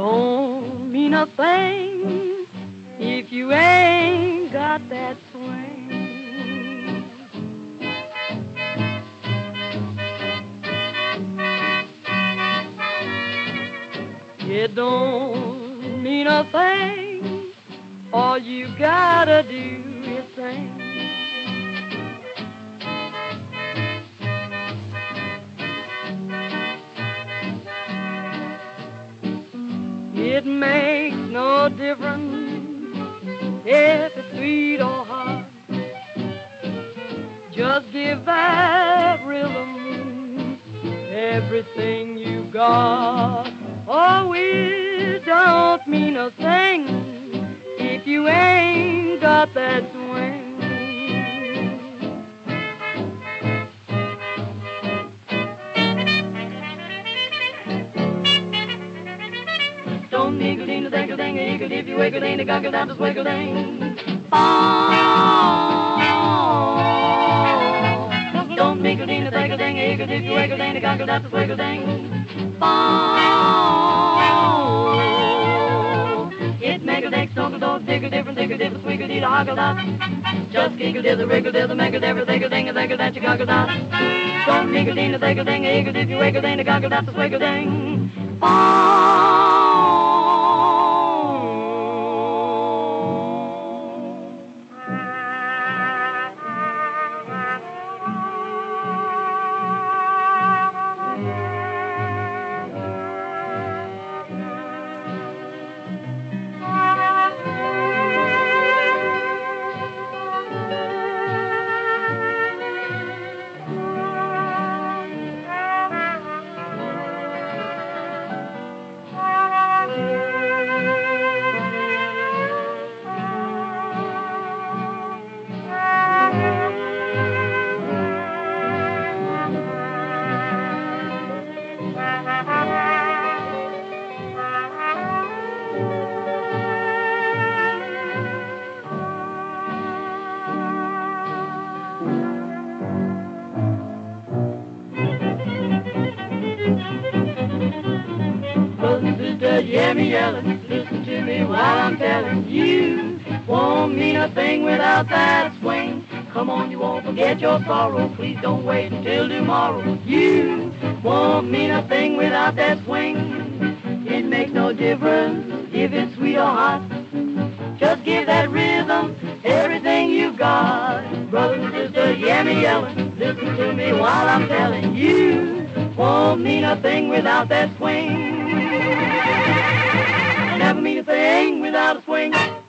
Don't mean a thing if you ain't got that swing. It don't mean a thing. All you gotta do is sing. It makes no difference if it's sweet or hot. Just give that rhythm everything you got. Oh, don't mean a thing if you ain't got that Don't niggle ding the dangle dang eagle if you wiggle ding the goggle down the swiggle ding. Don't niggle ding the dangle dang eagle if you wiggle ding the goggle down the swiggle ding. It make a dick, snog a dog, dig a different, dig a different, swiggle dee hoggle dot. Just giggle diddle, wriggle diddle, make a different, dig a ding a diggle that you goggle dot. Don't niggle ding the diggle ding eagle if you wiggle ding the goggle dot the swiggle ding. Brothers sisters, hear me yelling. Listen to me while I'm telling you. Won't mean a thing without that swing. Come on, you won't forget your sorrow. Please don't wait until tomorrow. You won't mean a thing without that swing. It makes no difference if it's sweet or hot. Just give that rhythm everything you've got. Brother and sisters, hear me yelling. Listen to me while I'm telling you. Won't mean a thing without that swing. Without a swing.